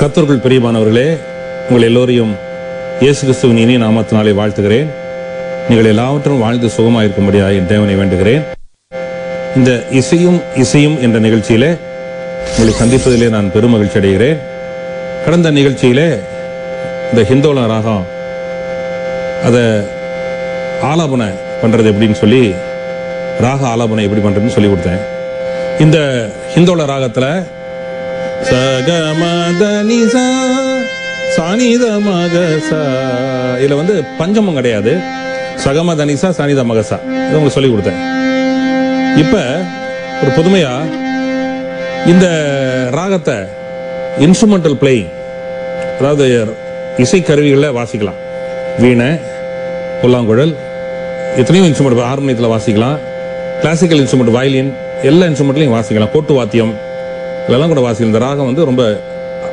கத்தர்கள் பிரியமானவர்களே உங்கள் எல்லோரையும் இயேசு கிறிஸ்துவின் இனி நாமத்தினாலே வாழ்த்துகிறேன். நீங்கள் எல்லாவற்றும் வாழ்ந்து சுகமாயிருக்கும்படியாக என் தேவனை வேண்டுகிறேன். இந்த இசையும் இசையும் என்ற நிகழ்ச்சியிலே உங்களை சந்திப்பதிலே நான் பெருமகிழ்ச்சி அடைகிறேன் கடந்த நிகழ்ச்சியிலே இந்த ஹிந்தோள ராகம் அதை ஆலாபனை பண்றது எப்படின்னு சொல்லி ராக ஆலாபனை எப்படி பண்றதுன்னு சொல்லி கொடுத்தேன். இந்த ஹிந்தோல ராகத்தில் சகமதனிசா சானித மகசா இதில் வந்து பஞ்சமம் கிடையாது. சகம தனிசா சானித மகசா இதை உங்களுக்கு சொல்லி கொடுத்தேன். இப்போ ஒரு புதுமையாக இந்த ராகத்தை இன்ஸ்ட்ருமெண்டல் பிளேயிங் அதாவது இசைக்கருவிகளில் வாசிக்கலாம். வீணை புல்லாங்குழல் எத்தனையோ இன்ஸ்ட்ருமெண்ட் ஹார்மோனியத்தில் வாசிக்கலாம். கிளாசிக்கல் இன்ஸ்ட்ருமெண்ட் வயலின் எல்லா இன்ஸ்ட்ருமெண்ட்லையும் வாசிக்கலாம். கோட்டு வாத்தியம் இதெல்லாம் கூட வாசிக்கலாம். இந்த ராகம் வந்து ரொம்ப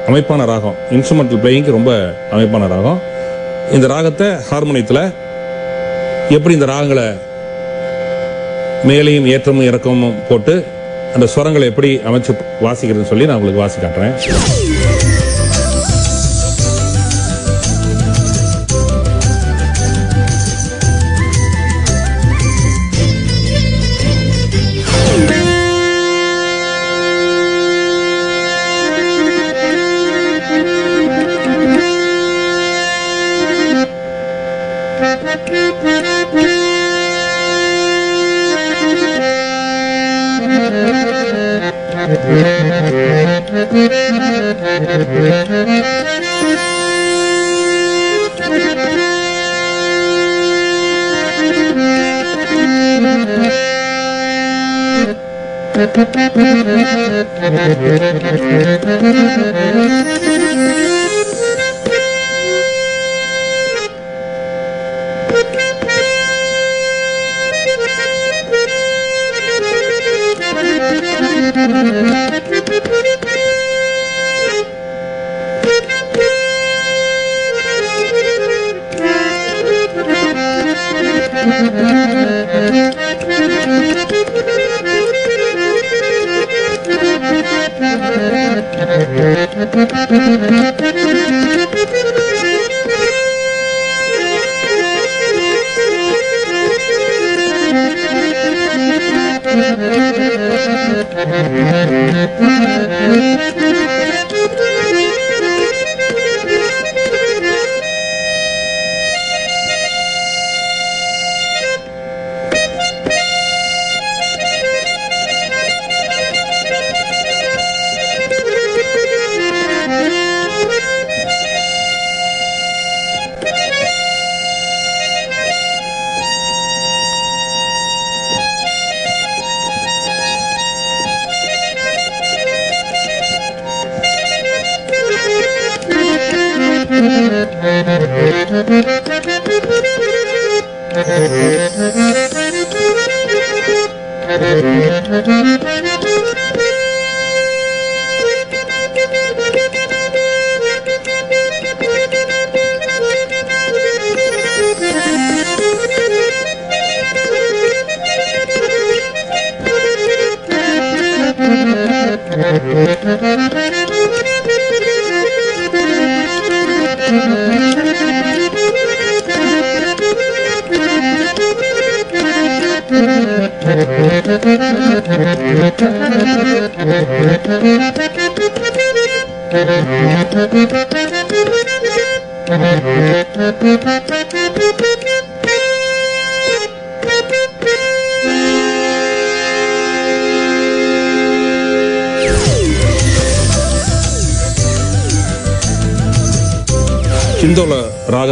அமைப்பான ராகம். இன்ஸ்ட்ருமெண்டல் பிளேயிங்க்கு ரொம்ப அமைப்பான ராகம். இந்த ராகத்தை ஹார்மோனியத்தில் எப்படி இந்த ராகங்களை மேலையும் ஏற்றமும் இறக்கமும் போட்டு அந்த ஸ்வரங்களை எப்படி அமைச்சு வாசிக்கிறதுன்னு சொல்லி நான் உங்களுக்கு வாசி காட்டுறேன்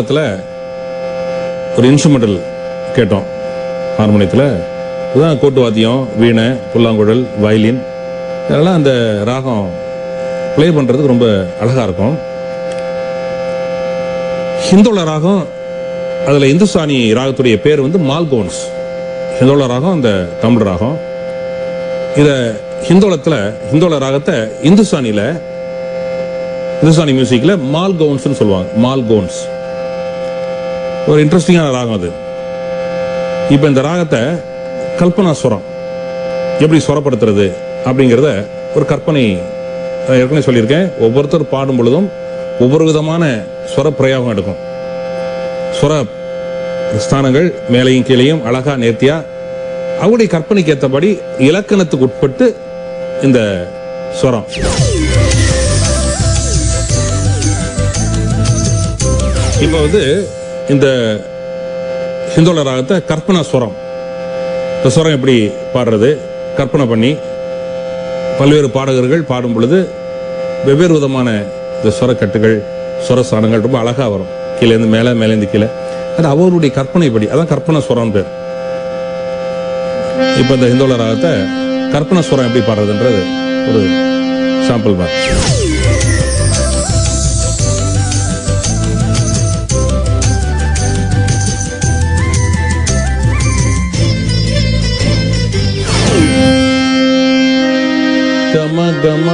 ராகத்துல ஒரு இன்ஸ்ட்ருமெண்டல் கேட்டோம். ஹார்மோனியத்தில் இதுதான் கோட்டு வாத்தியம் வீணை புல்லாங்குழல் வயலின் இதெல்லாம் அந்த ராகம் ப்ளே பண்ணுறதுக்கு ரொம்ப அழகாக இருக்கும். ஹிந்தோல ராகம் அதில் இந்துஸ்தானி ராகத்துடைய பேர் வந்து மால்கோன்ஸ். ஹிந்தோல ராகம் அந்த தமிழ் ராகம். இதை ஹிந்தோளத்தில் ஹிந்தோல ராகத்தை இந்துஸ்தானியில் இந்துஸ்தானி மியூசிக்கில் மால்கோன்ஸ்னு சொல்லுவாங்க. மால்கோன்ஸ். ஒரு இன்ட்ரெஸ்டிங்கான ராகம் அது. இப்போ இந்த ராகத்தை கல்பனா சுரம் எப்படி சுரப்படுத்துறது அப்படிங்கிறத ஒரு கற்பனை ஏற்கனவே சொல்லியிருக்கேன். ஒவ்வொருத்தர் பாடும் பொழுதும் ஒவ்வொரு விதமான சுர பிரயோகம் எடுக்கும். சுர ஸ்தானங்கள் மேலையும் கீழையும் அழகா நேர்த்தியா அவருடைய கற்பனைக்கு ஏற்றபடி இலக்கணத்துக்கு உட்பட்டு இந்த சுரம். இப்போ வந்து இந்த ஹிந்தோள ராகத்தை கற்பனா ஸ்வரம். இந்த ஸ்வரம் எப்படி பாடுறது? கற்பனை பண்ணி பல்வேறு பாடகர்கள் பாடும் பொழுது வெவ்வேறு விதமான இந்த ஸ்வரக்கட்டுகள் ஸ்வரஸ்தானங்கள் ரொம்ப அழகாக வரும். கீழேருந்து மேலே மேலேருந்து கீழே. அது அவருடைய கற்பனைப்படி அதான் கற்பனை ஸ்வரம் பேர். இப்போ இந்த ஹிந்தோள ராகத்தை கற்பனை ஸ்வரம் எப்படி பாடுறதுன்றது ஒரு சாம்பிள் பார். ಗಮ ಗಮ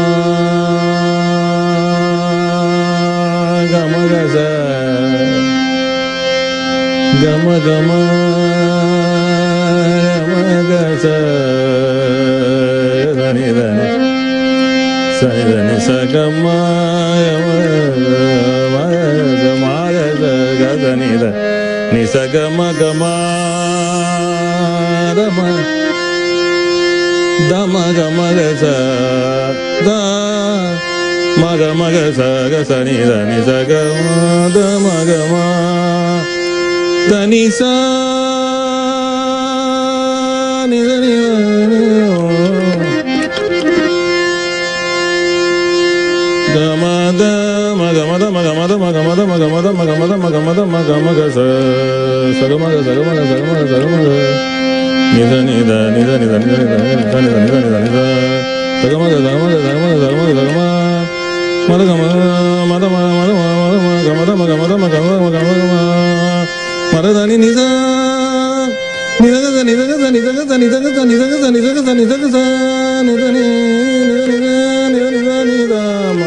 ಗಮ ಗಜ ಗಮ ಗಮ ಗಮ ಗಜ ಧನಿ ಧನಿ ಸನಿ ಧನಿ ಸ ಗಮ ಗಮ ನಿ ಸ ಗಮ ಗಮ ರಮ ಮ ಗ ಸ ದ ಮ ಗ ಮ ಗ ಸ ಗ ಸ ನಿ ದ ನಿ ಸ ಗ ಮ ದ ಮ ಗ ಮ ದ ನಿ ಸ ನಿ ದ ನಿ ದ ಮ ದ ಮ ಗ ಮ ದ ಮ ಗ ಮ ದ ಮ ಗ ಮ ದ ಮ ಗ ಮ ದ ಮ ಗ ಮ ದ ಮ ಗ ಮ ದ ಮ ಗ ಮ ಗ ಸ ಸ ಗ ಮ ಗ ಸ ಗ ಮ ಗ ಸ ಗ ಮ ಗ ಸ ಗ ಮ ಗ 你的你的你的你的你的你的你的你的你的你的你的你的，咋个嘛咋个嘛咋个嘛咋个嘛咋个嘛，嘛的干嘛嘛的嘛嘛的嘛嘛的嘛干嘛的嘛干嘛的嘛干嘛的嘛干嘛的嘛，嘛的咋你你的，你的个咋你的个咋你的个咋你的个咋你的个咋你的个咋你的个咋你的你你的你的你的你的你的嘛，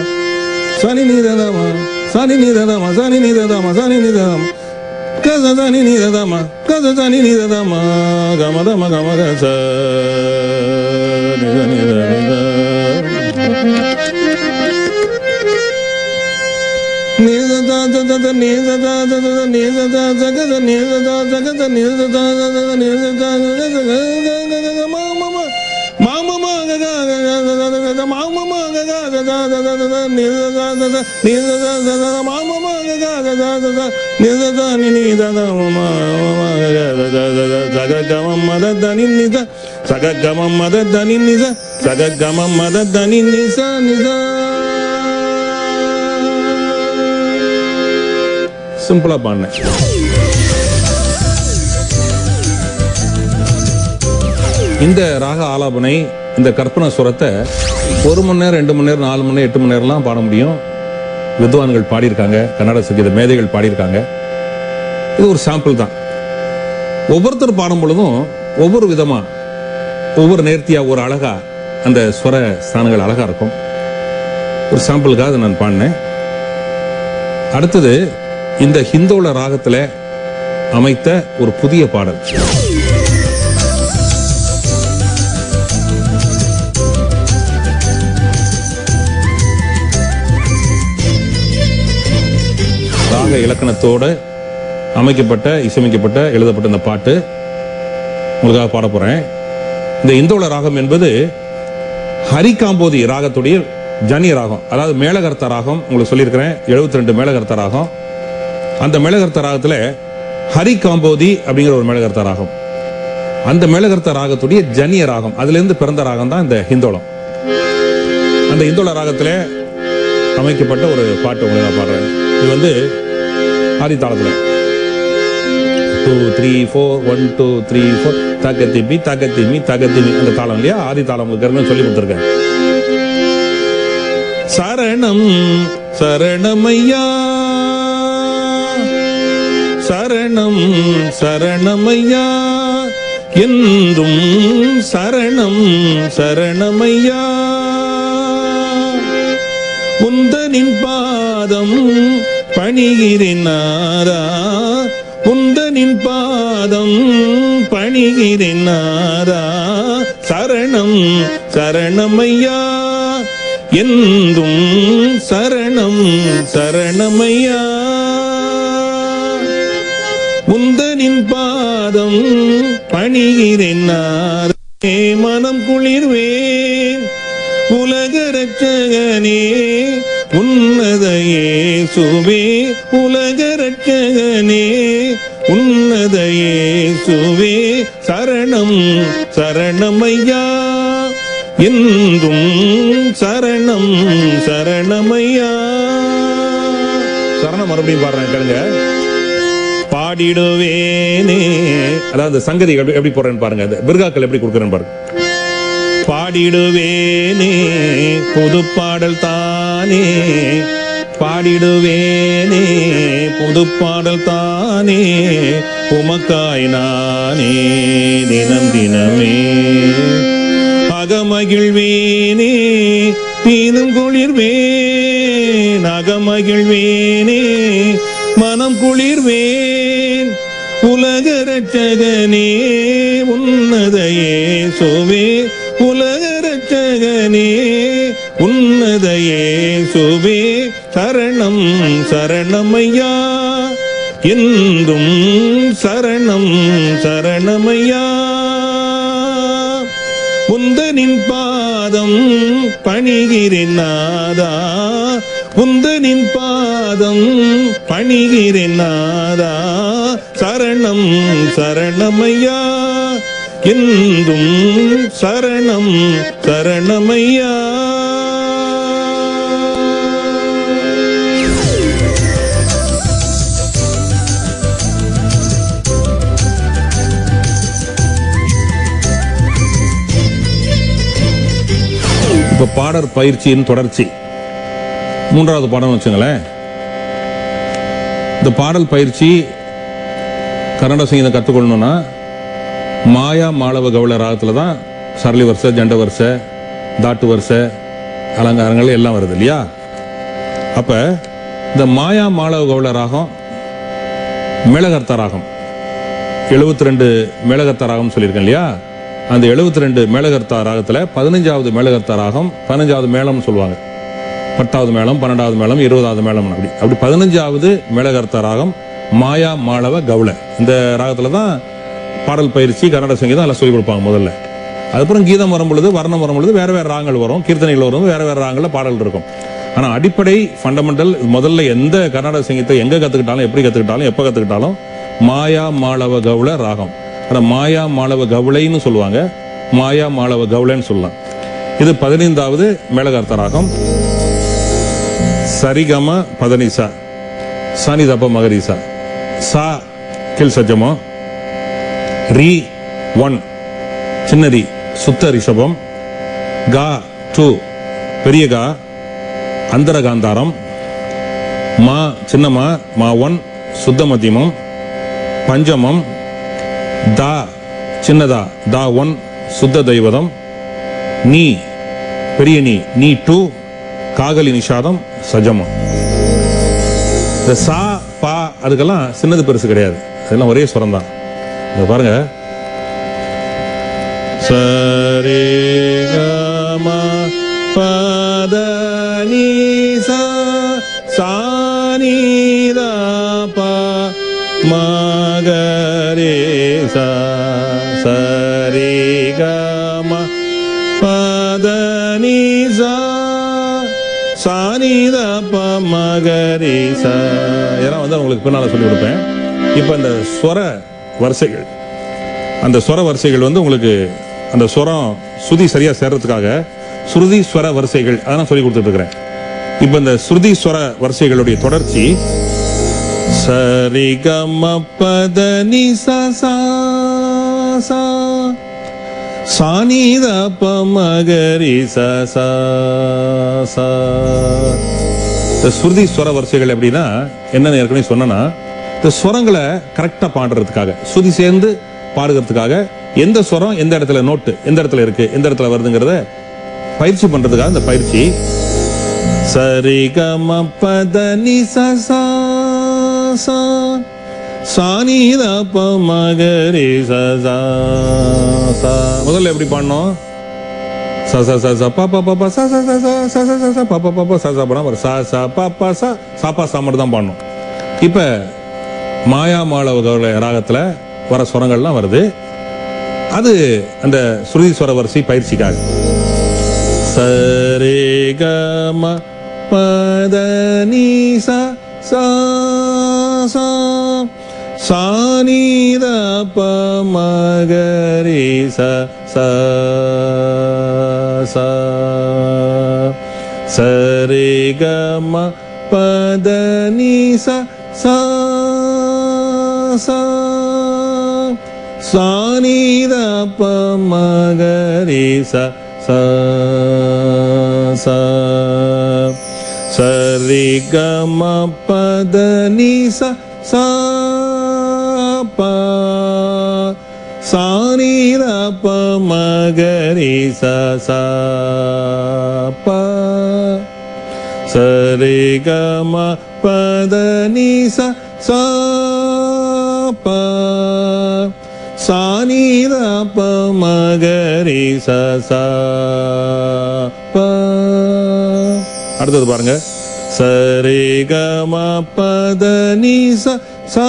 啥你你的的嘛，啥你你的的嘛，啥你你的的嘛，啥你你的的嘛。嘎嘎嘎你哩哒哒嘛，嘎嘎嘎哩哩哒干嘛，干嘛干嘛干嘛哒哒，哩哒你哒哩哒。你是咋咋咋咋？你是咋咋咋咋？你是咋咋个咋？你是咋咋个咋？你是咋咋咋咋？你是咋咋个咋？个个个个个忙忙忙忙忙忙个个个个咋咋咋咋咋忙忙忙个个咋咋咋咋咋？你是咋咋咋？你是咋咋咋咋忙忙忙个个咋咋咋咋？தனி நித சககம மத தனி நித சககம மத தனி நிச நித சிம்பிளா பாடினேன். இந்த ராக ஆலாபனை இந்த கற்பனை சுரத்தை ஒரு மணி நேரம் ரெண்டு மணி நேரம் நாலு மணி நேரம் எட்டு மணி நேரம்லாம் பாட முடியும். வித்வான்கள் பாடியிருக்காங்க கன்னட சங்கீத மேதைகள் பாடியிருக்காங்க. இது ஒரு சாம்பிள் தான். ஒவ்வொருத்தர் பாடும் பொழுதும் ஒவ்வொரு விதமா ஒவ்வொரு நேர்த்தியா ஒரு அழகா அந்த ஸ்வர ஸ்தானங்கள் அழகா இருக்கும். ஒரு சாம்பிளுக்காக அதை நான் பாடினேன். அடுத்தது இந்த ஹிந்தோள ராகத்துல அமைத்த ஒரு புதிய பாடல். ராக இலக்கணத்தோடு அமைக்கப்பட்ட இசையமைக்கப்பட்ட எழுதப்பட்ட இந்த பாட்டு உங்களுக்காக பாட போகிறேன் இந்த இந்தோள ராகம் என்பது ஹரிகாம்போதி ராகத்துடைய ஜனி ராகம் அதாவது மேலகர்த்த ராகம் உங்களுக்கு சொல்லியிருக்கிறேன். 72 ரெண்டு மேலகர்த்த ராகம். அந்த மேலகர்த்த ராகத்தில் ஹரிகாம்போதி அப்படிங்கிற ஒரு மேலகர்த்த ராகம். அந்த மேலகர்த்த ராகத்துடைய ஜனிய ராகம் அதுலேருந்து பிறந்த ராகம் தான் இந்த இந்தோளம். அந்த இந்தோள ராகத்தில் அமைக்கப்பட்ட ஒரு பாட்டு உங்களுக்கு நான் பாடுறேன். இது வந்து ஆதி தாளத்தில் two three four one two three four தகத்திமி தகத்திமி தகத்திமி அந்த தாளம் இல்லையா? ஆதி தாளம் உங்களுக்கு சொல்லி கொடுத்துருக்கேன் சரணம் சரணமையா சரணம் சரணமையா என்றும் சரணம் சரணமையா உந்தனின் பாதம் பணிகிறேன் நாதா உந்தனின் பாதம் பணிகிறேன் நாதா. சரணம் சரணமையா என்றும் சரணம் சரணமையா. குந்தனின் பாதம் பணிகிறேன் நாதே மனம் குளிர்வேன் உலக ரட்சகனே உன்னதையே சுவே உலக ரட்சகனே உன்னதையே சுவே சரணம் சரணமையா என்றும் சரணம் சரணமையா சரணம் மறுபடியும் பாடுறேன் கேளுங்க. பாடிடுவேனே. அதாவது சங்கதி எப்படி எப்படி போடுறேன்னு பாருங்க. அது பிர்காக்கள் எப்படி கொடுக்குறேன்னு பாருங்க. பாடிடுவேனே. புது பாடல் தானே தானே பாடிடுவேனே புது பாடல் தானே உமக்காய் நானே தினம் தினமே. அகமகிழ்வேனே தீனும் குளிர்வேன் அகமகிழ்வேனே மனம் குளிர்வேன் உலக ரட்சகனே உன்னதையே சோவே உலக ரட்சகனே உன்னதையே சுவே சரணம் சரணமையா. என்றும் சரணம் சரணமையா. உந்தனின் பாதம் பணிகிறேன் நாதா. உந்தனின் பாதம் பணிகிறேன் நாதா. சரணம் சரணமையா. என்றும் சரணம் சரணமையா. இப்ப பாடற் பயிற்சியின் தொடர்ச்சி. மூன்றாவது பாடம் வச்சுங்களேன். இந்த பாடல் பயிற்சி கன்னட சங்கீதம் கற்றுக்கொள்ளணும்னா மாயா மாளவ கவுள ராகத்தில் தான் சரளி வரிசை ஜண்ட வரிசை தாட்டு வரிசை அலங்காரங்கள் எல்லாம் வருது இல்லையா? அப்ப இந்த மாயா மாளவ கவுள ராகம் மேளகர்த்த ராகம் எழுபத்தி ரெண்டு மேளகர்த்த ராகம் சொல்லியிருக்கேன் இல்லையா? அந்த எழுபத்தி ரெண்டு மேலகர்த்தா ராகத்தில் பதினஞ்சாவது மேளகர்த்தா ராகம் பதினஞ்சாவது மேளம்னு சொல்லுவாங்க. பத்தாவது மேளம் பன்னெண்டாவது மேளம் இருபதாவது மேளம் அப்படி. அப்படி பதினஞ்சாவது மேளகர்த்தா ராகம் மாயா மாளவ கவுள. இந்த ராகத்தில் தான் பாடல் பயிற்சி கன்னட சங்கீதம் எல்லாம் சொல்லிக் கொடுப்பாங்க முதல்ல. அதுக்கப்புறம் கீதம் வரும் பொழுது வர்ணம் வரும் பொழுது வேறு வேறு ராகங்கள் வரும் கீர்த்தனைகள் வரும் வேறு வேறு ராகங்களில் பாடல் இருக்கும். ஆனால் அடிப்படை ஃபண்டமெண்டல் முதல்ல எந்த கர்நாடக சங்கீதத்தை எங்கே கற்றுக்கிட்டாலும் எப்படி கற்றுக்கிட்டாலும் எப்போ கற்றுக்கிட்டாலும் மாயா மாளவ கவுள ராகம். ஆனால் மாயா மாளவ கவுளைன்னு சொல்லுவாங்க. மாயா மாளவ கவுளைன்னு சொல்லலாம். இது பதினைந்தாவது மேலகார்த்த ராகம் சரிகம பதனிசா. சானிதப்ப மகரிசா. சா கில் சஜமோ ரி ஒன். சின்ன ரி சுத்த ரிஷபம். கா டூ. பெரிய கா. அந்தரகாந்தாரம். மா சின்னமா மா ஒன். சுத்த மத்தியமம். பஞ்சமம். தா சின்னதா தா ஒன் சுத்த தெய்வதம். நீ பெரிய நீ நீ டூ காகலி நிஷாதம் சஜமம். இந்த சா பா அதுக்கெல்லாம் சின்னது பெருசு கிடையாது. அதெல்லாம் ஒரே சுரம் தான். இதை பாருங்க. சரே கம பத நீ சா சா ப மகரி இதெல்லாம் வந்து அவங்களுக்கு பின்னால் சொல்லி கொடுப்பேன். இப்போ இந்த ஸ்வர வரிசைகள். அந்த ஸ்வர வரிசைகள் வந்து உங்களுக்கு அந்த ஸ்வரம் சுதி சரியா சேர்றதுக்காக ஸ்ருதி ஸ்வர வரிசைகள் அதெல்லாம் சொல்லி கொடுத்துட்டு இருக்கிறேன். இப்போ இந்த ஸ்ருதி ஸ்வர வரிசைகளுடைய தொடர்ச்சி. சரி கம பத சா சா சா. சானித ச ச. இந்த ஸ்ருதி ஸ்வர வரிசைகள் எப்படின்னா என்னென்ன ஏற்கனவே சொன்னேன்னா இந்த ஸ்வரங்களை கரெக்டா பாடுறதுக்காக ஸ்ருதி சேர்ந்து பாடுகிறதுக்காக எந்த ஸ்வரம் எந்த இடத்துல நோட்டு எந்த இடத்துல இருக்கு எந்த இடத்துல வருதுங்கிறத பயிற்சி பண்றதுக்காக இந்த பயிற்சி. சரி பதனி ச சா சா சாணி த ப மகரி ச சா சா முதல்ல எப்படி பாடணும்? ச ச ச சா பாப்பா பாப்பா சா சா ச ச ச ச ச ச பாப்பா பாப்பா சா சா ப ச ச ப வரும் சா ச ப ப ச ச மட்டும் தான் பாடணும் இப்போ மாயா மாளவ வர சுரங்கள்லாம் வருது அது அந்த ஸ்ருதி ஸ்வர வரிசை பயிற்சிக்காக சரே கம பத நீ சா சா சா சா த ப மகரி சா ಸ ಸರಿ ಗಮ ಪದ ನಿ ಸ ಸಾನಿ ದ ಪ ಮ ಗ ರಿ ಸ ಸರಿ ಗಮ ಪದ ನಿ ಸ ಪ प मगरि सा प सरे गम पदनि सा प सा नि प मगरि सा प அடுத்தது பாருங்க சரே கம பத நி ச சா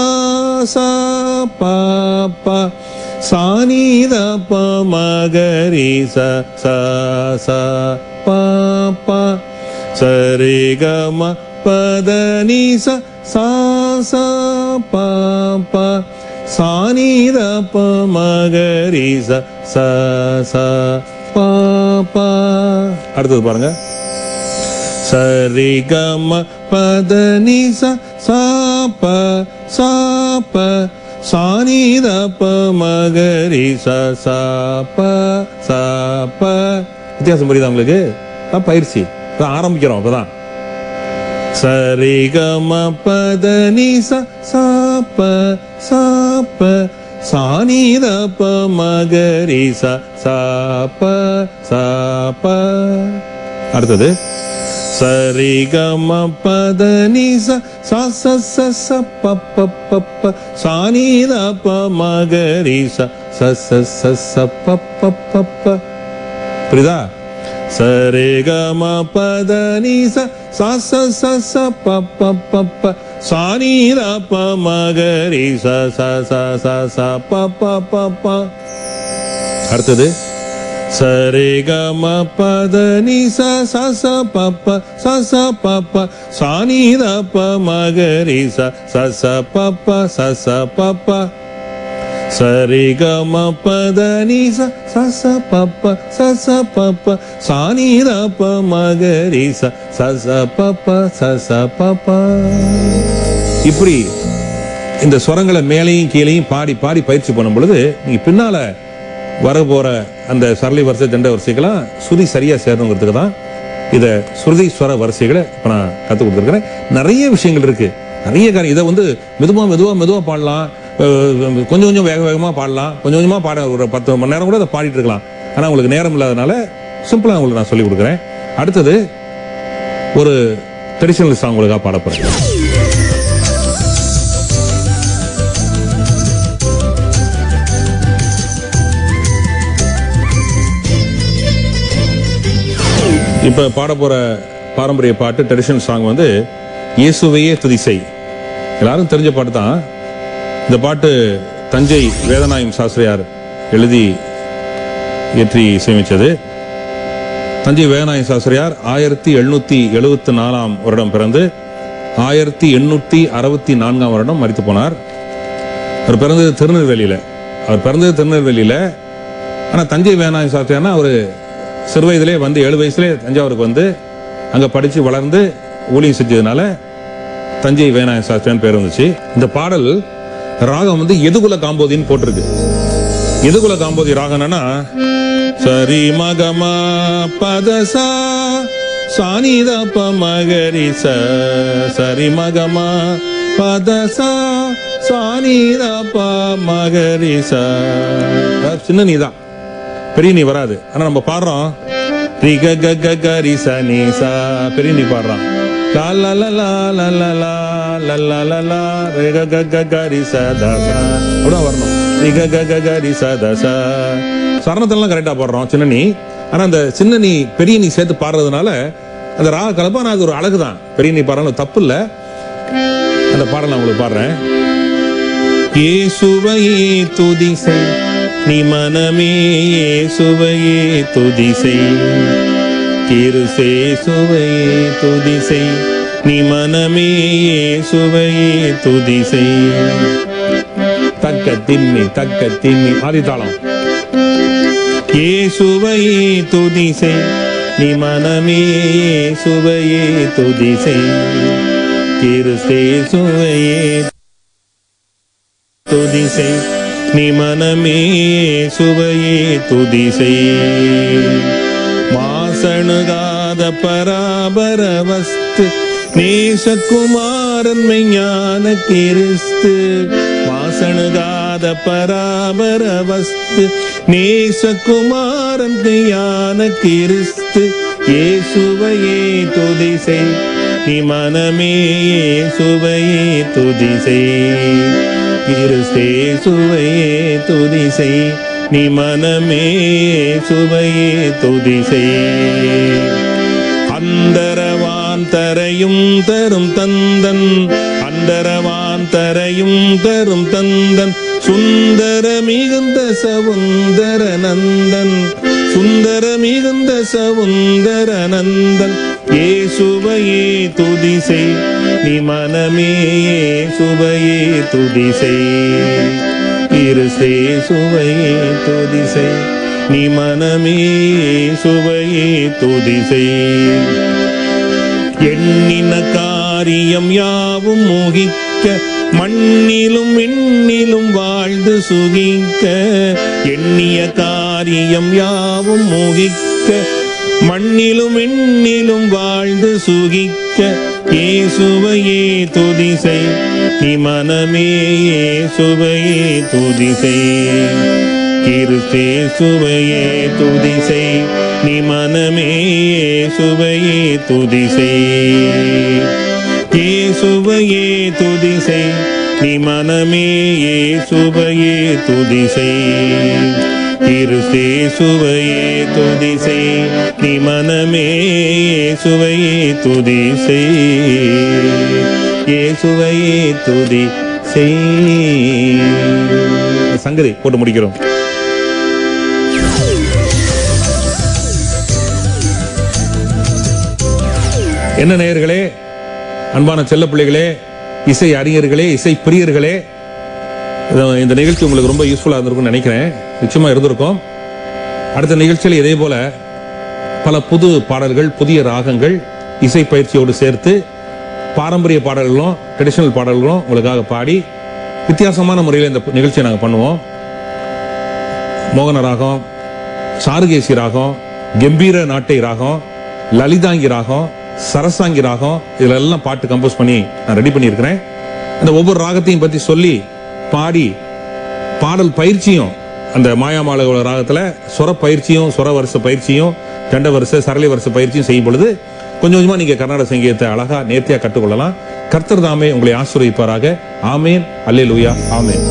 சா பா பா சாணி த ப மகரி ச ச ச ப சரி கம பத நி ச சா ச ப ப சாணி த ப மகரி ச ச ச ப ப. அடுத்தது பாருங்க. சரி கம பத நி ச சா ப சா ப சாணி மகரி ச ப ப வித்தியாசம் புரியுதா உங்களுக்கு? பயிற்சி. அதான் ஆரம்பிக்கிறோம் அப்பதான். சரி கம பத நி ச சா ப சா ப சாணி ப மகரி ச சா ப சா ப அடுத்தது. சரி கம பத நி ச ச ச ப ப ப ப சாணி ப மகரி ச ச ச ச ப ப ப ப புரியுதா? சரி கம பத நி ச ச ச ச ப ப ப ப சாணி ப மகரி ச ச ச ச ச ப ப ப ப அடுத்தது? சரிகம பதனி ச ச பப்ப ச ச பப்ப சானித ப மகரி ச ச ச பப்ப ச ச பப்ப சரிகம பதனி ச ச ச பப்ப ச ச பப்ப சானித ப மகரி ச ச ச பப்ப ச ச பப்ப இப்படி இந்த ஸ்வரங்களை மேலையும் கீழேயும் பாடி பாடி பயிற்சி பண்ணும் பொழுது நீங்கள் பின்னால் வரப்போகிற அந்த சரளி வரிசை தண்ட வரிசைக்கெல்லாம் சுருதி சரியாக சேரணுங்கிறதுக்கு தான் இதை சுருதி ஸ்வர வரிசைகளை இப்போ நான் கற்றுக் கொடுத்துருக்குறேன். நிறைய விஷயங்கள் இருக்குது நிறைய காரியம். இதை வந்து மெதுவாக மெதுவாக மெதுவாக பாடலாம். கொஞ்சம் கொஞ்சம் வேக வேகமாக பாடலாம். கொஞ்சம் கொஞ்சமாக பாட ஒரு பத்து மணி நேரம் கூட அதை பாடிட்டு இருக்கலாம். ஆனால் உங்களுக்கு நேரம் இல்லாதனால சிம்பிளாக உங்களுக்கு நான் சொல்லிக் கொடுக்குறேன். அடுத்தது ஒரு ட்ரெடிஷ்னல் சாங் உங்களுக்காக பாட இப்போ பாட போகிற பாரம்பரிய பாட்டு ட்ரெடிஷனல் சாங் வந்து இயேசுவையே துதிசை எல்லாரும் தெரிஞ்ச பாட்டு தான். இந்த பாட்டு தஞ்சை வேதநாயகம் சாஸ்திரியார் எழுதி இயற்றி இசையமைச்சது தஞ்சை வேதநாயகம் சாஸ்திரியார் ஆயிரத்தி எழுநூற்றி எழுபத்தி நாலாம் வருடம் பிறந்து ஆயிரத்தி எண்ணூற்றி அறுபத்தி நான்காம் வருடம் மறித்து போனார். அவர் பிறந்தது திருநெல்வேலியில. அவர் பிறந்தது திருநெல்வேலியில. ஆனால் தஞ்சை வேதநாயக சாஸ்திரியார்னா அவர் சிறு வயதிலே வந்து ஏழு வயசுலே தஞ்சாவூருக்கு வந்து அங்கே படித்து வளர்ந்து ஊழியம் செஞ்சதுனால தஞ்சை வேணாய சாஸ்திரியான் பேர் வந்துச்சு. இந்த பாடல் ராகம் வந்து எதுகுல காம்போதின்னு போட்டிருக்கு. எதுகுல காம்போதி ராகம் என்னன்னா சரி மகமா பதசா சானித ப மகரி ச சரி மகமா பதசா சானித ப மகரி சின்ன நீதான். பெரிய நீ வராது ஆனால் நம்ம பாடுறோம் ரி க க க க ரி ச நீ சா பெரிய நீ பாடுறான் லா லா லா லா லா லா லா லா லா லா லா ரி க க க க ரி ச த சா அப்படிதான் வரணும் ரி க க க க ரி ச த சா சரணத்தெல்லாம் கரெக்டாக பாடுறோம் சின்ன நீ ஆனா அந்த சின்ன நீ பெரிய நீ சேர்த்து பாடுறதுனால அந்த ராக கலப்பா நான் அது ஒரு அழகு தான் பெரிய நீ பாடுறது தப்பு இல்லை அந்த பாடல் நான் உங்களுக்கு பாடுறேன் இயேசுவையே துதி செய் நீ மனமே சுவையே துதிசை. திருசே சுவையே துதிசை. நீ மனமே சுவையே துதிசை. தக்க திம்மி தக்க திம்மி ஆதித்தாளம் ஏசுவையே துதிசை. நீ மனமே சுவையே துதிசை. திருசே சுவையே துதிசை. நீ மனமே சுவையே துதிசை மாசணுகாத பராபர வஸ்து நேசகுமாரன் மெய்ஞான கிறிஸ்து. மாசணுகாத பராபர வஸ்து நேசகுமாரன் மெய்யான கிறிஸ்து. ஏசுவையே துதிசை நீ மனமே இயேசுவையே துதிசை இருஸ்தே சுவையே துதிசை நீ மனமே சுவையே துதிசை. அந்தர அந்தரவான் தரையும் தரும் தந்தன். அந்தரவான் தரையும் தரும் தந்தன். சுந்தர மிகுந்த சவுந்தர நந்தன். சுந்தர மிகுந்த சவுந்தர நந்தன். ஏ சுவையே துதிசை நீ மனமே சுவையே துதிசை. இருசே சுவையே துதிசை நீ மனமே சுவையே துதிசை. எண்ணின காரியம் யாவும் மோகிக்க மண்ணிலும் எண்ணிலும் வாழ்ந்து சுகிக்க. எண்ணிய காரியம் யாவும் மோகிக்க மண்ணிலும் எண்ணிலும் வாழ்ந்து சுகிக்க. ஏசுவையே துதி செய் நீ மனமே ஏசுவையே துதிசை. இருசே சுவையே துதிசை. நீ மனமே சுவையே துதிசை. ஏ சுவையே துதிசை. நீ மனமே ஏ சுவையே துதிசை. இருசே சுவையே துதிசை. நீ மனமே சுவையே துதிசை. ஏ சுவையே துதி செய் சங்கதி போட்டு முடிக்கிறோம். என்ன நேயர்களே அன்பான செல்ல பிள்ளைகளே இசை அறிஞர்களே இசை பிரியர்களே இந்த நிகழ்ச்சி உங்களுக்கு ரொம்ப யூஸ்ஃபுல்லாக இருந்திருக்கும்னு நினைக்கிறேன். நிச்சயமாக இருந்திருக்கும். அடுத்த நிகழ்ச்சியில் இதே போல பல புது பாடல்கள் புதிய ராகங்கள் இசை பயிற்சியோடு சேர்த்து பாரம்பரிய பாடல்களும் ட்ரெடிஷனல் பாடல்களும் உங்களுக்காக பாடி வித்தியாசமான முறையில் இந்த நிகழ்ச்சியை நாங்கள் பண்ணுவோம். மோகன ராகம் சாருகேசி ராகம் கம்பீர நாட்டை ராகம் லலிதாங்கி ராகம் சரசாங்கி ராகம் இதுல எல்லாம் பாட்டு கம்போஸ் பண்ணி நான் ரெடி பண்ணியிருக்கிறேன். அந்த ஒவ்வொரு ராகத்தையும் பற்றி சொல்லி பாடி பாடல் பயிற்சியும் அந்த மாயாமாலோட ராகத்தில் சொர பயிற்சியும் சொர வருஷ பயிற்சியும் தண்ட வருஷ சரளி வருஷ பயிற்சியும் செய்யும் பொழுது கொஞ்சம் கொஞ்சமாக நீங்கள் கர்நாடக சங்கீதத்தை அழகாக நேர்த்தியாக கற்றுக்கொள்ளலாம். கர்த்தர் தாமே உங்களை ஆசிரியப்பாராக ஆமேன். அல்லேலூயா. ஆமேன்.